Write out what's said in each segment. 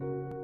you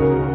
thank you.